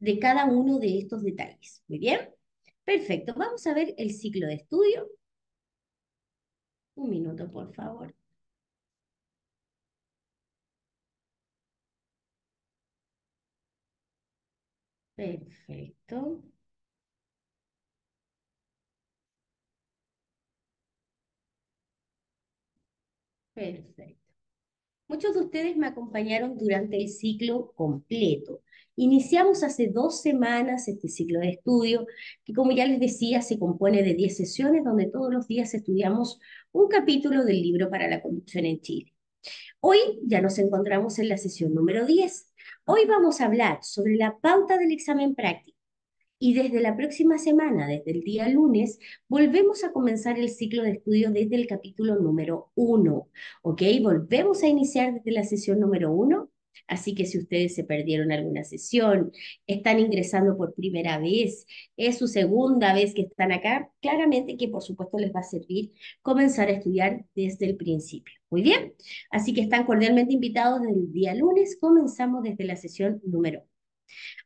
de cada uno de estos detalles. Muy bien. Perfecto. Vamos a ver el ciclo de estudio. Un minuto, por favor. Perfecto. Perfecto. Muchos de ustedes me acompañaron durante el ciclo completo. Iniciamos hace dos semanas este ciclo de estudio, que como ya les decía, se compone de 10 sesiones donde todos los días estudiamos un capítulo del libro para la conducción en Chile. Hoy ya nos encontramos en la sesión número 10. Hoy vamos a hablar sobre la pauta del examen práctico. Y desde la próxima semana, desde el día lunes, volvemos a comenzar el ciclo de estudio desde el capítulo número 1. ¿Ok? Volvemos a iniciar desde la sesión número 1. Así que si ustedes se perdieron alguna sesión, están ingresando por primera vez, es su segunda vez que están acá, claramente que por supuesto les va a servir comenzar a estudiar desde el principio. Muy bien, así que están cordialmente invitados desde el día lunes, comenzamos desde la sesión número 1.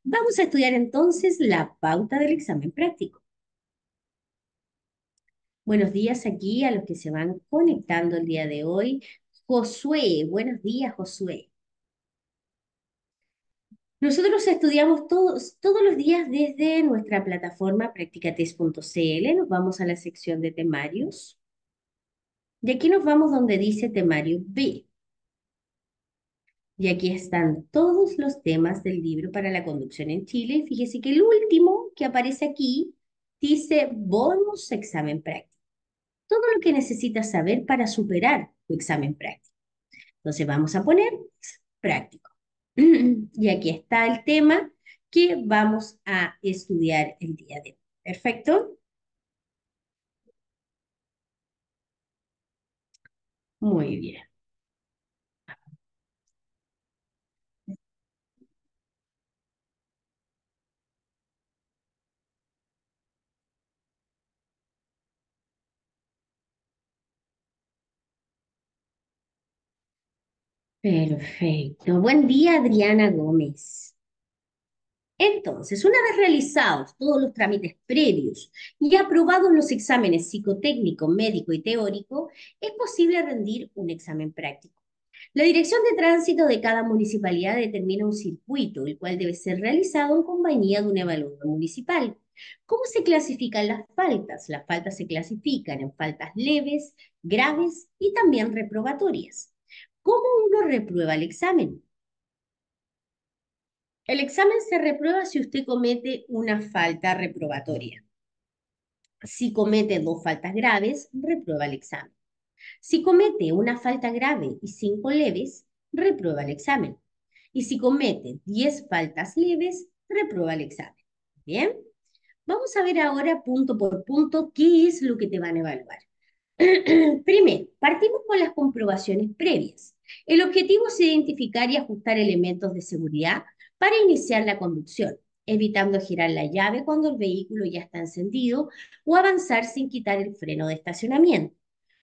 Vamos a estudiar entonces la pauta del examen práctico. Buenos días aquí a los que se van conectando el día de hoy. Josué, buenos días Josué. Nosotros estudiamos todos, todos los días desde nuestra plataforma practicatest.cl. Nos vamos a la sección de temarios. Y aquí nos vamos donde dice temario B. Y aquí están todos los temas del libro para la conducción en Chile. Fíjese que el último que aparece aquí dice bonus examen práctico. Todo lo que necesitas saber para superar tu examen práctico. Entonces vamos a poner práctico. Y aquí está el tema que vamos a estudiar el día de hoy. ¿Perfecto? Muy bien. Perfecto. Buen día, Adriana Gómez. Entonces, una vez realizados todos los trámites previos y aprobados los exámenes psicotécnico, médico y teórico, es posible rendir un examen práctico. La Dirección de Tránsito de cada municipalidad determina un circuito, el cual debe ser realizado en compañía de un evaluador municipal. ¿Cómo se clasifican las faltas? Las faltas se clasifican en faltas leves, graves y también reprobatorias. ¿Cómo uno reprueba el examen? El examen se reprueba si usted comete una falta reprobatoria. Si comete dos faltas graves, reprueba el examen. Si comete una falta grave y cinco leves, reprueba el examen. Y si comete diez faltas leves, reprueba el examen. Bien, vamos a ver ahora punto por punto qué es lo que te van a evaluar. Primero, partimos con las comprobaciones previas. El objetivo es identificar y ajustar elementos de seguridad para iniciar la conducción, evitando girar la llave cuando el vehículo ya está encendido o avanzar sin quitar el freno de estacionamiento.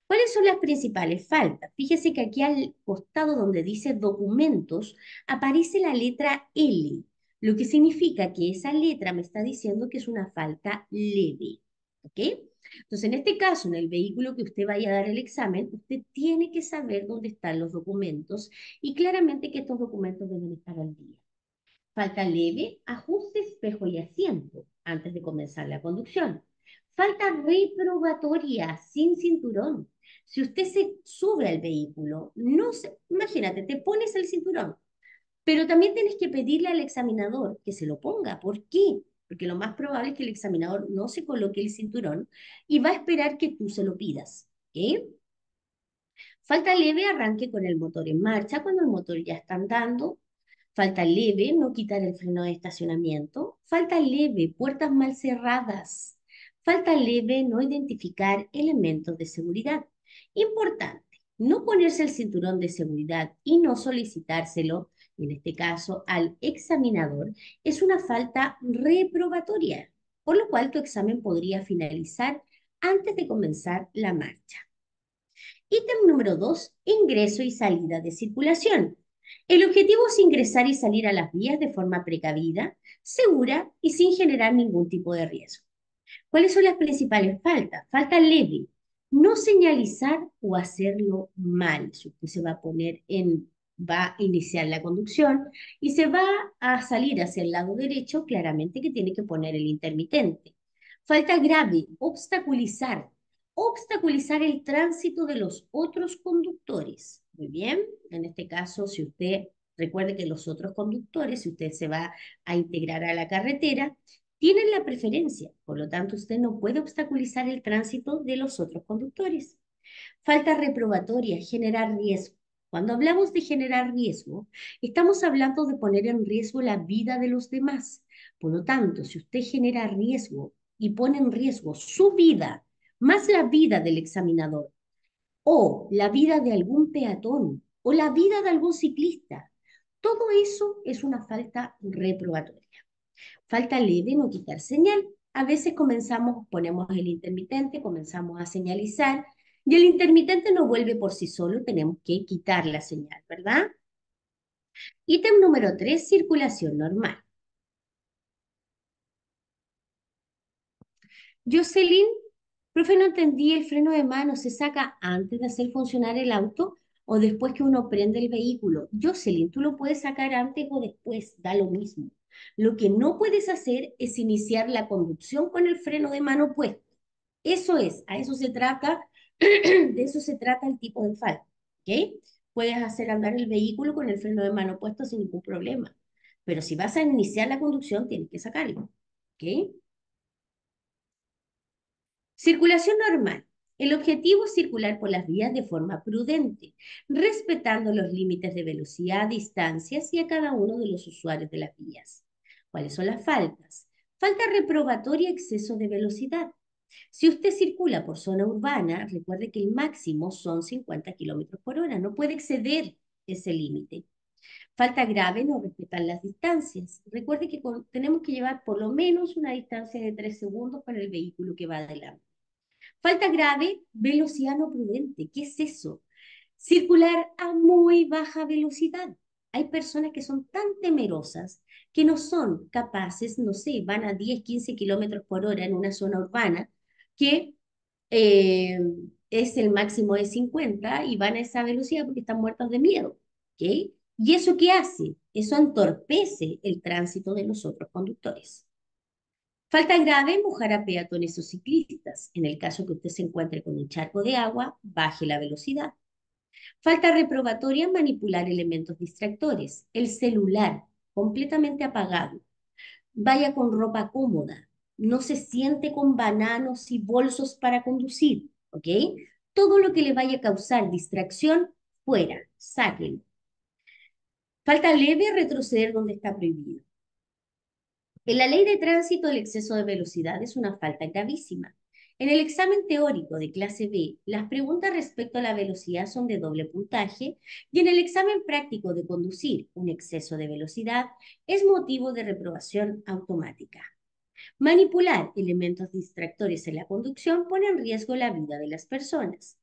¿Cuáles son las principales faltas? Fíjese que aquí al costado donde dice documentos aparece la letra L, lo que significa que esa letra me está diciendo que es una falta leve. ¿Ok? Entonces, en este caso, en el vehículo que usted vaya a dar el examen, usted tiene que saber dónde están los documentos y claramente que estos documentos deben estar al día. Falta leve, ajuste, espejo y asiento antes de comenzar la conducción. Falta reprobatoria, sin cinturón. Si usted se sube al vehículo, no se, imagínate, te pones el cinturón, pero también tienes que pedirle al examinador que se lo ponga. ¿Por qué? Porque lo más probable es que el examinador no se coloque el cinturón y va a esperar que tú se lo pidas. Falta leve arranque con el motor en marcha cuando el motor ya está andando. Falta leve no quitar el freno de estacionamiento. Falta leve puertas mal cerradas. Falta leve no identificar elementos de seguridad. Importante, no ponerse el cinturón de seguridad y no solicitárselo en este caso al examinador, es una falta reprobatoria, por lo cual tu examen podría finalizar antes de comenzar la marcha. Ítem número dos, ingreso y salida de circulación. El objetivo es ingresar y salir a las vías de forma precavida, segura y sin generar ningún tipo de riesgo. ¿Cuáles son las principales faltas? Falta leve, no señalizar o hacerlo mal. Si usted se va a poner en, va a iniciar la conducción y se va a salir hacia el lado derecho, claramente que tiene que poner el intermitente. Falta grave, obstaculizar. Obstaculizar el tránsito de los otros conductores. Muy bien, en este caso, si usted recuerde que los otros conductores, si usted se va a integrar a la carretera, tienen la preferencia, por lo tanto usted no puede obstaculizar el tránsito de los otros conductores. Falta reprobatoria, generar riesgo. Cuando hablamos de generar riesgo, estamos hablando de poner en riesgo la vida de los demás. Por lo tanto, si usted genera riesgo y pone en riesgo su vida, más la vida del examinador, o la vida de algún peatón, o la vida de algún ciclista, todo eso es una falta reprobatoria. Falta leve, no quitar señal. A veces comenzamos, ponemos el intermitente, comenzamos a señalizar, y el intermitente no vuelve por sí solo, tenemos que quitar la señal, ¿verdad? Ítem número 3, circulación normal. Jocelyn, profe, no entendí, el freno de mano se saca antes de hacer funcionar el auto o después que uno prende el vehículo. Jocelyn, tú lo puedes sacar antes o después, da lo mismo. Lo que no puedes hacer es iniciar la conducción con el freno de mano puesto. Eso es, a eso se trata, de eso se trata el tipo de falta. ¿Ok? Puedes hacer andar el vehículo con el freno de mano puesto sin ningún problema. Pero si vas a iniciar la conducción, tienes que sacarlo. ¿Ok? Circulación normal. El objetivo es circular por las vías de forma prudente, respetando los límites de velocidad, distancias y a cada uno de los usuarios de las vías. ¿Cuáles son las faltas? Falta reprobatoria exceso de velocidad. Si usted circula por zona urbana, recuerde que el máximo son 50 kilómetros por hora, no puede exceder ese límite. Falta grave, no respetar las distancias. Recuerde que tenemos que llevar por lo menos una distancia de 3 segundos para el vehículo que va adelante. Falta grave, velocidad no prudente. ¿Qué es eso? Circular a muy baja velocidad. Hay personas que son tan temerosas que no son capaces, no sé, van a 10, 15 kilómetros por hora en una zona urbana, que eh, es el máximo de 50 y van a esa velocidad porque están muertos de miedo. ¿okay? ¿Y eso qué hace? Eso entorpece el tránsito de los otros conductores. Falta grave mojar a peatones o ciclistas. En el caso que usted se encuentre con un charco de agua, baje la velocidad. Falta reprobatoria manipular elementos distractores. El celular, completamente apagado. Vaya con ropa cómoda. No se siente con bananos y bolsos para conducir. ¿Ok? Todo lo que le vaya a causar distracción, fuera. Sáquenlo. Falta leve retroceder donde está prohibido. En la ley de tránsito, el exceso de velocidad es una falta gravísima. En el examen teórico de clase B, las preguntas respecto a la velocidad son de doble puntaje y en el examen práctico de conducir un exceso de velocidad es motivo de reprobación automática. Manipular elementos distractores en la conducción pone en riesgo la vida de las personas.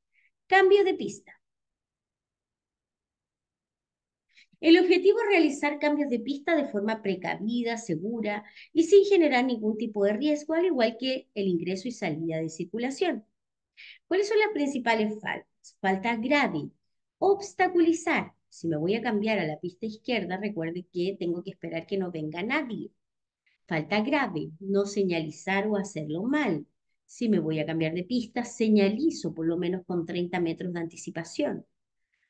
Cambio de pista. El objetivo es realizar cambios de pista de forma precavida, segura y sin generar ningún tipo de riesgo, al igual que el ingreso y salida de circulación. ¿Cuáles son las principales faltas? Falta grave, obstaculizar. Si me voy a cambiar a la pista izquierda, recuerde que tengo que esperar que no venga nadie. Falta grave, no señalizar o hacerlo mal. Si me voy a cambiar de pista, señalizo por lo menos con 30 metros de anticipación.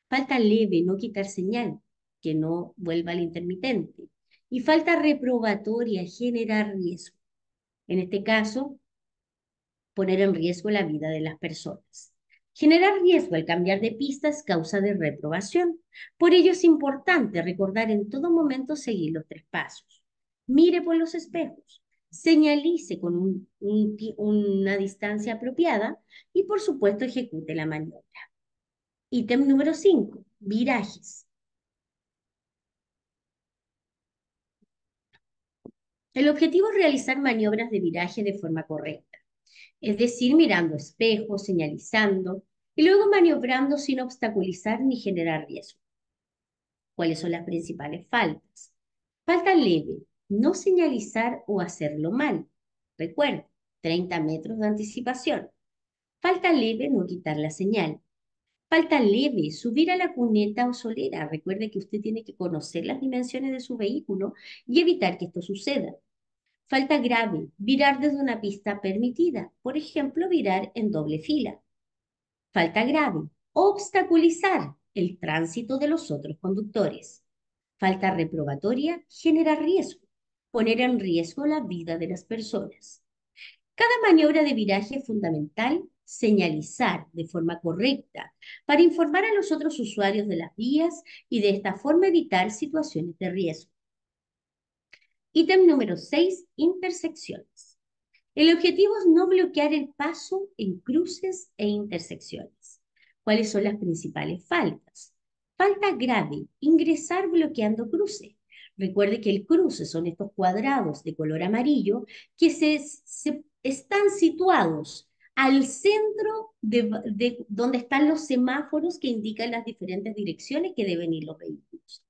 Falta leve, no quitar señal que no vuelva al intermitente. Y falta reprobatoria, generar riesgo. En este caso, poner en riesgo la vida de las personas. Generar riesgo al cambiar de pistas causa de reprobación. Por ello es importante recordar en todo momento seguir los tres pasos. Mire por los espejos, señalice con una distancia apropiada y por supuesto ejecute la maniobra. Ítem número 5, virajes. El objetivo es realizar maniobras de viraje de forma correcta, es decir, mirando espejos, señalizando y luego maniobrando sin obstaculizar ni generar riesgo. ¿Cuáles son las principales faltas? Falta leve, no señalizar o hacerlo mal. Recuerda, 30 metros de anticipación. Falta leve, no quitar la señal. Falta leve, subir a la cuneta o solera. Recuerde que usted tiene que conocer las dimensiones de su vehículo y evitar que esto suceda. Falta grave, virar desde una pista permitida. Por ejemplo, virar en doble fila. Falta grave, obstaculizar el tránsito de los otros conductores. Falta reprobatoria, generar riesgo, poner en riesgo la vida de las personas. Cada maniobra de viraje es fundamental señalizar de forma correcta para informar a los otros usuarios de las vías y de esta forma evitar situaciones de riesgo. Ítem número 6, intersecciones. El objetivo es no bloquear el paso en cruces e intersecciones. ¿Cuáles son las principales faltas? Falta grave, ingresar bloqueando cruce. Recuerde que el cruce son estos cuadrados de color amarillo que se, están situados al centro de donde están los semáforos que indican las diferentes direcciones que deben ir los vehículos.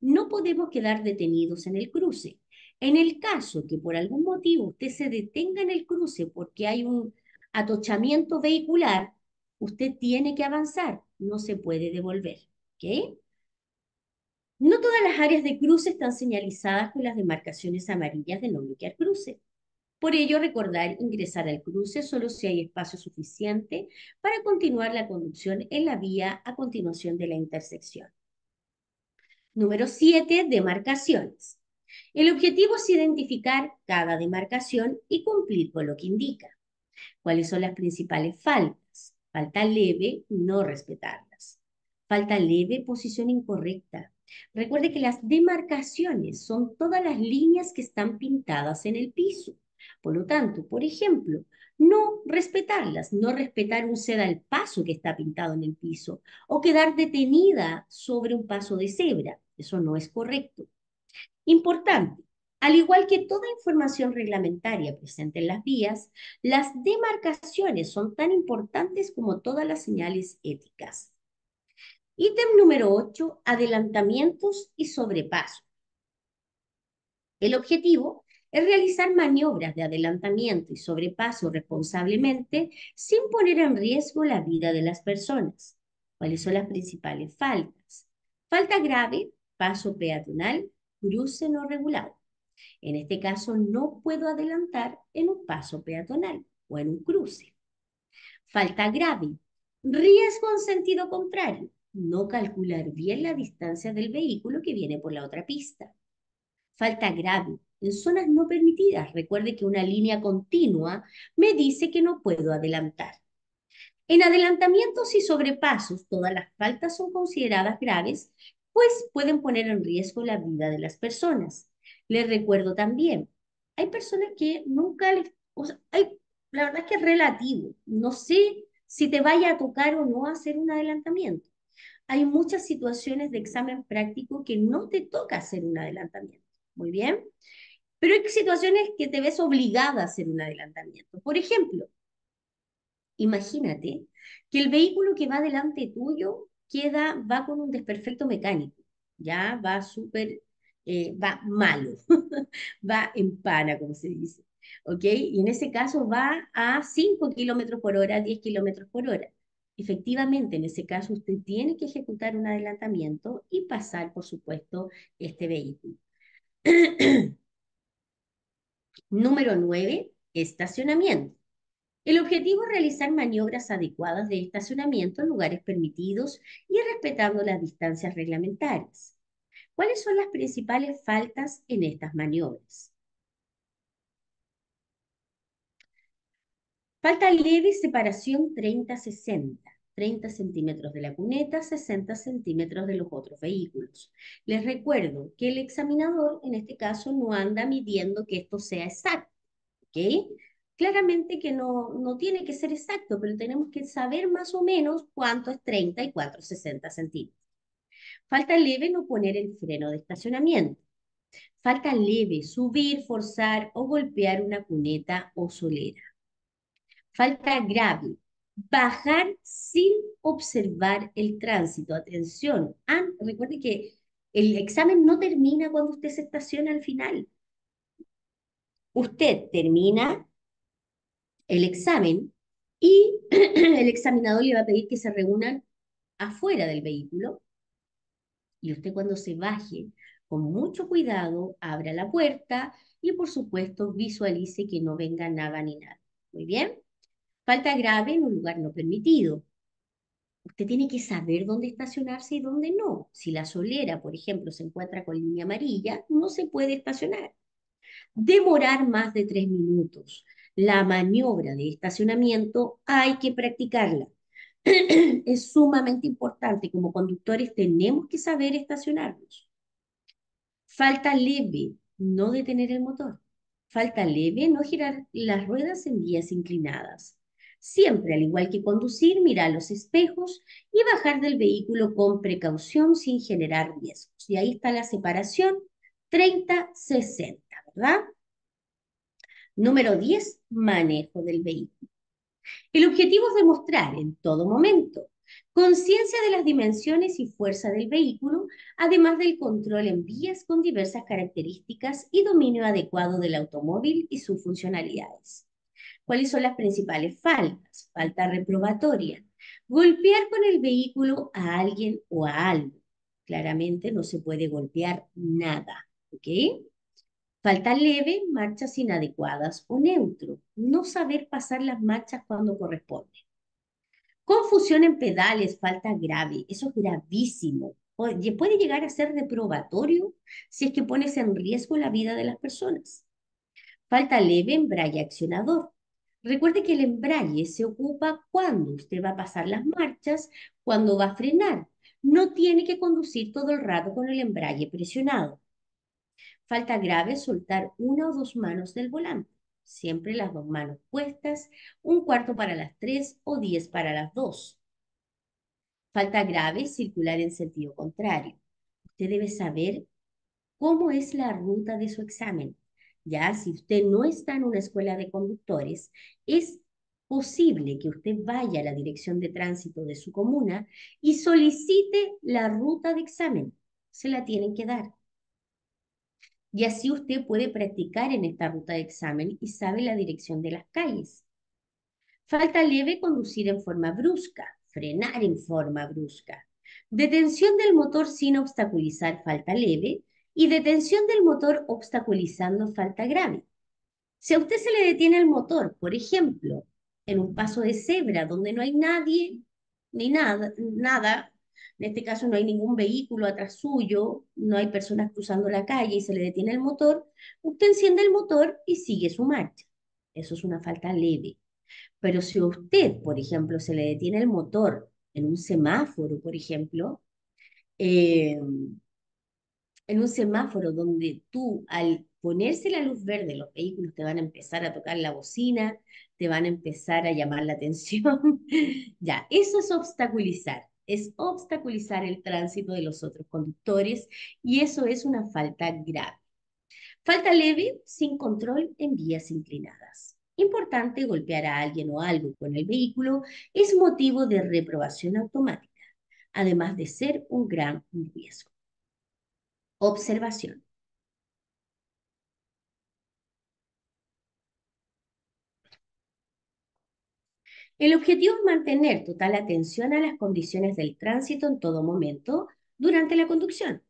No podemos quedar detenidos en el cruce. En el caso que por algún motivo usted se detenga en el cruce porque hay un atochamiento vehicular, usted tiene que avanzar, no se puede devolver. ¿ok? No todas las áreas de cruce están señalizadas con las demarcaciones amarillas de no bloquear cruce. Por ello, recordar ingresar al cruce solo si hay espacio suficiente para continuar la conducción en la vía a continuación de la intersección. Número 7. Demarcaciones. El objetivo es identificar cada demarcación y cumplir con lo que indica. ¿Cuáles son las principales faltas? Falta leve, no respetarlas. Falta leve, posición incorrecta. Recuerde que las demarcaciones son todas las líneas que están pintadas en el piso. Por lo tanto, por ejemplo, no respetarlas, no respetar un ceda al paso que está pintado en el piso o quedar detenida sobre un paso de cebra. Eso no es correcto. Importante, al igual que toda información reglamentaria presente en las vías, las demarcaciones son tan importantes como todas las señales éticas. Ítem número 8, adelantamientos y sobrepasos. El objetivo es realizar maniobras de adelantamiento y sobrepaso responsablemente sin poner en riesgo la vida de las personas. ¿Cuáles son las principales faltas? Falta grave, paso peatonal cruce no regulado. En este caso, no puedo adelantar en un paso peatonal o en un cruce. Falta grave. Riesgo en sentido contrario. No calcular bien la distancia del vehículo que viene por la otra pista. Falta grave. En zonas no permitidas, recuerde que una línea continua me dice que no puedo adelantar. En adelantamientos y sobrepasos, todas las faltas son consideradas graves pues pueden poner en riesgo la vida de las personas. Les recuerdo también, hay personas que nunca les, o sea, hay, la verdad es que es relativo, no sé si te vaya a tocar o no hacer un adelantamiento. Hay muchas situaciones de examen práctico que no te toca hacer un adelantamiento, muy bien, pero hay situaciones que te ves obligada a hacer un adelantamiento. Por ejemplo, imagínate que el vehículo que va delante tuyo queda, va con un desperfecto mecánico, ya va súper, eh, va malo, va en pana, como se dice, ¿ok? Y en ese caso va a 5 kilómetros por hora, 10 kilómetros por hora. Efectivamente, en ese caso usted tiene que ejecutar un adelantamiento y pasar, por supuesto, este vehículo. Número 9, estacionamiento. El objetivo es realizar maniobras adecuadas de estacionamiento en lugares permitidos y respetando las distancias reglamentarias. ¿Cuáles son las principales faltas en estas maniobras? Falta leve separación 30-60. 30 centímetros de la cuneta, 60 centímetros de los otros vehículos. Les recuerdo que el examinador, en este caso, no anda midiendo que esto sea exacto. ¿ok? Claramente que no, no tiene que ser exacto, pero tenemos que saber más o menos cuánto es 30 y cuánto es 60 centímetros. Falta leve no poner el freno de estacionamiento. Falta leve subir, forzar o golpear una cuneta o solera. Falta grave bajar sin observar el tránsito. Atención, recuerde que El examen no termina cuando usted se estaciona al final. Usted termina el examen y el examinador le va a pedir que se reúnan afuera del vehículo y usted cuando se baje, con mucho cuidado, abra la puerta y por supuesto visualice que no venga nada ni nada. Muy bien. Falta grave en un lugar no permitido. Usted tiene que saber dónde estacionarse y dónde no. Si la solera, por ejemplo, se encuentra con línea amarilla, no se puede estacionar. Demorar más de tres minutos. La maniobra de estacionamiento hay que practicarla. es sumamente importante. Como conductores tenemos que saber estacionarnos. Falta leve, no detener el motor. Falta leve, no girar las ruedas en vías inclinadas. Siempre, al igual que conducir, mirar los espejos y bajar del vehículo con precaución sin generar riesgos. Y ahí está la separación 30-60, ¿verdad? Número 10, manejo del vehículo. El objetivo es demostrar en todo momento conciencia de las dimensiones y fuerza del vehículo, además del control en vías con diversas características y dominio adecuado del automóvil y sus funcionalidades. ¿Cuáles son las principales faltas? Falta reprobatoria. Golpear con el vehículo a alguien o a algo. Claramente no se puede golpear nada. ¿Ok? Falta leve, marchas inadecuadas o neutro. No saber pasar las marchas cuando corresponde. Confusión en pedales, falta grave. Eso es gravísimo. Puede llegar a ser reprobatorio si es que pones en riesgo la vida de las personas. Falta leve, embrague accionador. Recuerde que el embrague se ocupa cuando usted va a pasar las marchas, cuando va a frenar. No tiene que conducir todo el rato con el embrague presionado. Falta grave soltar una o dos manos del volante. Siempre las dos manos puestas, un cuarto para las tres o diez para las dos. Falta grave circular en sentido contrario. Usted debe saber cómo es la ruta de su examen. Ya, si usted no está en una escuela de conductores, es posible que usted vaya a la dirección de tránsito de su comuna y solicite la ruta de examen. Se la tienen que dar y así usted puede practicar en esta ruta de examen y sabe la dirección de las calles. Falta leve conducir en forma brusca, frenar en forma brusca. Detención del motor sin obstaculizar falta leve y detención del motor obstaculizando falta grave. Si a usted se le detiene el motor, por ejemplo, en un paso de cebra donde no hay nadie ni nada, nada en este caso no hay ningún vehículo atrás suyo, no hay personas cruzando la calle y se le detiene el motor, usted enciende el motor y sigue su marcha. Eso es una falta leve. Pero si a usted, por ejemplo, se le detiene el motor en un semáforo, por ejemplo, eh, en un semáforo donde tú al ponerse la luz verde, los vehículos te van a empezar a tocar la bocina, te van a empezar a llamar la atención. ya, eso es obstaculizar es obstaculizar el tránsito de los otros conductores y eso es una falta grave. Falta leve sin control en vías inclinadas. Importante golpear a alguien o algo con el vehículo es motivo de reprobación automática, además de ser un gran riesgo. Observación. El objetivo es mantener total atención a las condiciones del tránsito en todo momento durante la conducción.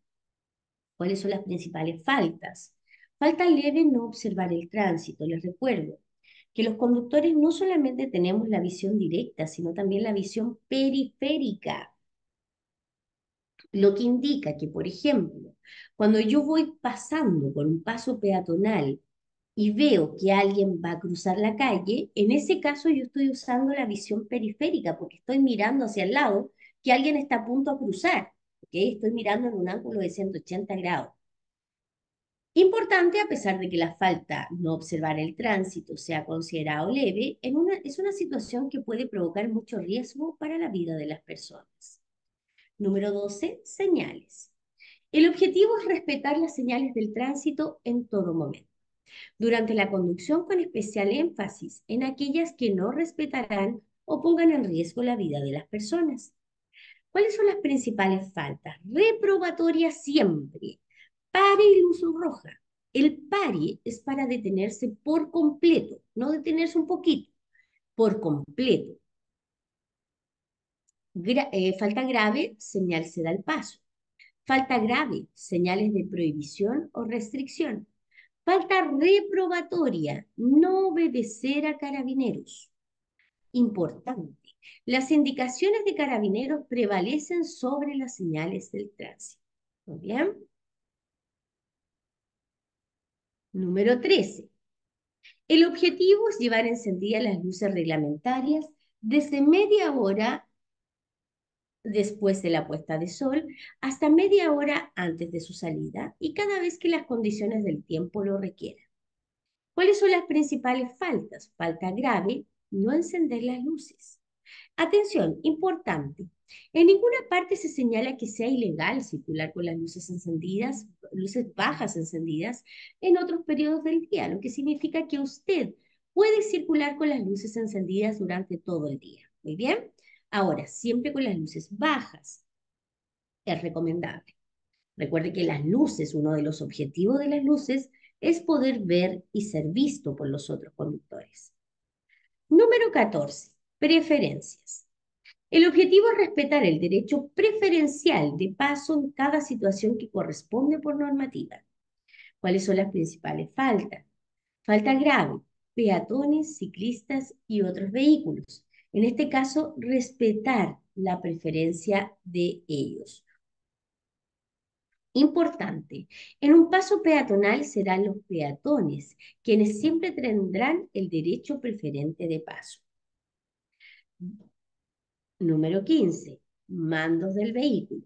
¿Cuáles son las principales faltas? Falta leve no observar el tránsito. Les recuerdo que los conductores no solamente tenemos la visión directa, sino también la visión periférica. Lo que indica que, por ejemplo, cuando yo voy pasando por un paso peatonal y veo que alguien va a cruzar la calle, en ese caso yo estoy usando la visión periférica porque estoy mirando hacia el lado que alguien está a punto de cruzar. Estoy mirando en un ángulo de 180 grados. Importante, a pesar de que la falta no observar el tránsito sea considerado leve, es una situación que puede provocar mucho riesgo para la vida de las personas. Número 12, señales. El objetivo es respetar las señales del tránsito en todo momento durante la conducción con especial énfasis en aquellas que no respetarán o pongan en riesgo la vida de las personas. ¿Cuáles son las principales faltas? Reprobatoria siempre. Pare y luz roja. El pare es para detenerse por completo, no detenerse un poquito, por completo. Eh, falta grave, señal se da el paso. Falta grave, señales de prohibición o restricción. Falta reprobatoria, no obedecer a carabineros. Importante, las indicaciones de carabineros prevalecen sobre las señales del tránsito. ¿Muy bien? Número 13. El objetivo es llevar encendidas las luces reglamentarias desde media hora después de la puesta de sol hasta media hora antes de su salida y cada vez que las condiciones del tiempo lo requieran. ¿Cuáles son las principales faltas? Falta grave, no encender las luces. Atención, importante. En ninguna parte se señala que sea ilegal circular con las luces encendidas, luces bajas encendidas, en otros periodos del día, lo que significa que usted puede circular con las luces encendidas durante todo el día. Muy bien. Ahora, siempre con las luces bajas es recomendable. Recuerde que las luces, uno de los objetivos de las luces es poder ver y ser visto por los otros conductores. Número 14. Preferencias. El objetivo es respetar el derecho preferencial de paso en cada situación que corresponde por normativa. ¿Cuáles son las principales faltas? Falta grave, peatones, ciclistas y otros vehículos. En este caso, respetar la preferencia de ellos. Importante, en un paso peatonal serán los peatones, quienes siempre tendrán el derecho preferente de paso. Número 15. Mandos del vehículo.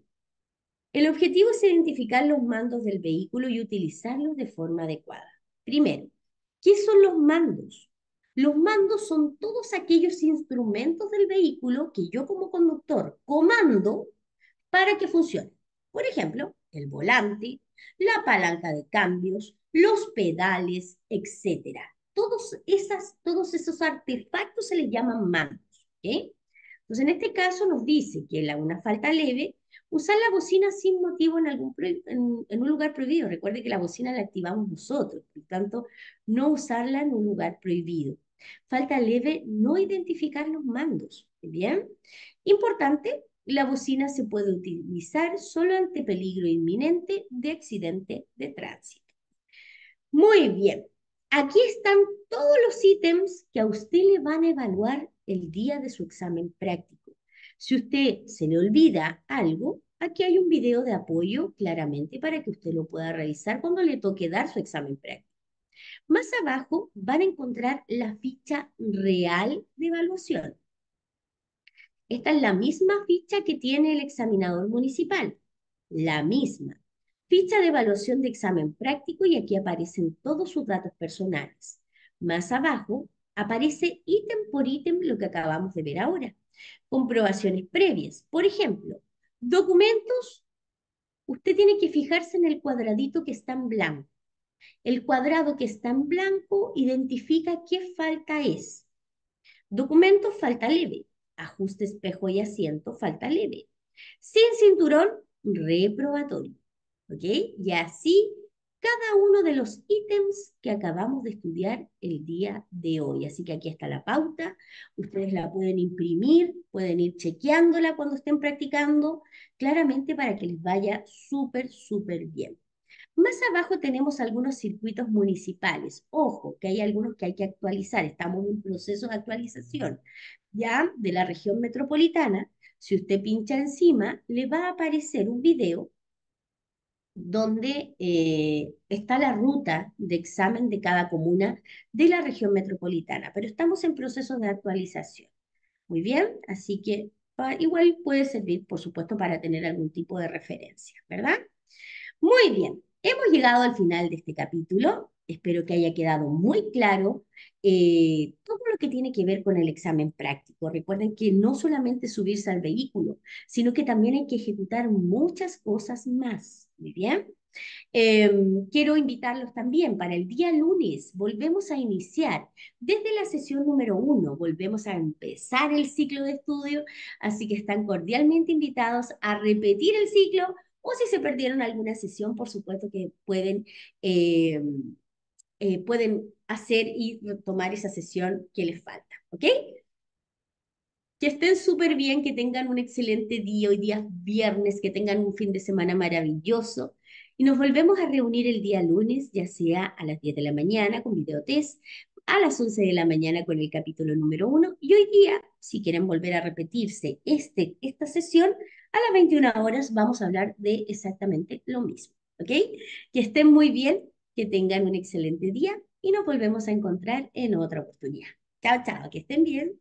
El objetivo es identificar los mandos del vehículo y utilizarlos de forma adecuada. Primero, ¿qué son los mandos? Los mandos son todos aquellos instrumentos del vehículo que yo como conductor comando para que funcione. Por ejemplo, el volante, la palanca de cambios, los pedales, etc. Todos, esos artefactos se les llaman mandos. Entonces, en este caso nos dice que la, una falta leve, usar la bocina sin motivo en, algún, en, un lugar prohibido. Recuerde que la bocina la activamos nosotros, por tanto, no usarla en un lugar prohibido. Falta leve, no identificar los mandos. ¿Bien? Importante, la bocina se puede utilizar solo ante peligro inminente de accidente de tránsito. Muy bien, aquí están todos los ítems que a usted le van a evaluar el día de su examen práctico. Si usted se le olvida algo, aquí hay un video de apoyo claramente para que usted lo pueda realizar cuando le toque dar su examen práctico. Más abajo van a encontrar la ficha real de evaluación. Esta es la misma ficha que tiene el examinador municipal. La misma. Ficha de evaluación de examen práctico y aquí aparecen todos sus datos personales. Más abajo aparece ítem por ítem lo que acabamos de ver ahora. Comprobaciones previas. Por ejemplo, documentos, usted tiene que fijarse en el cuadradito que está en blanco. El cuadrado que está en blanco identifica qué falta es. Documento, falta leve. Ajuste espejo y asiento, falta leve. Sin cinturón, reprobatorio. ¿Ok? Y así cada uno de los ítems que acabamos de estudiar el día de hoy. Así que aquí está la pauta, ustedes la pueden imprimir, pueden ir chequeándola cuando estén practicando, claramente para que les vaya súper, súper bien. Más abajo tenemos algunos circuitos municipales. Ojo, que hay algunos que hay que actualizar, estamos en proceso de actualización. Ya de la región metropolitana, si usted pincha encima, le va a aparecer un video donde eh, está la ruta de examen de cada comuna de la región metropolitana, pero estamos en proceso de actualización. Muy bien, así que igual puede servir, por supuesto, para tener algún tipo de referencia, ¿verdad? Muy bien, hemos llegado al final de este capítulo. Espero que haya quedado muy claro eh, todo lo que tiene que ver con el examen práctico. Recuerden que no solamente subirse al vehículo, sino que también hay que ejecutar muchas cosas más. Muy bien. Em, quiero invitarlos también para el día lunes. Volvemos a iniciar desde la sesión número uno. Volvemos a empezar el ciclo de estudio, así que están cordialmente invitados a repetir el ciclo o si se perdieron alguna sesión, por supuesto que pueden, em, eh, pueden hacer y tomar esa sesión que les falta. ¿Ok? Que estén súper bien, que tengan un excelente día, hoy día viernes, que tengan un fin de semana maravilloso. Y nos volvemos a reunir el día lunes, ya sea a las 10 de la mañana con videotest, a las 11 de la mañana con el capítulo número 1 y hoy día, si quieren volver a repetirse este, esta sesión, a las 21 horas vamos a hablar de exactamente lo mismo, ¿ok? Que estén muy bien, que tengan un excelente día y nos volvemos a encontrar en otra oportunidad. Chao, chao, que estén bien.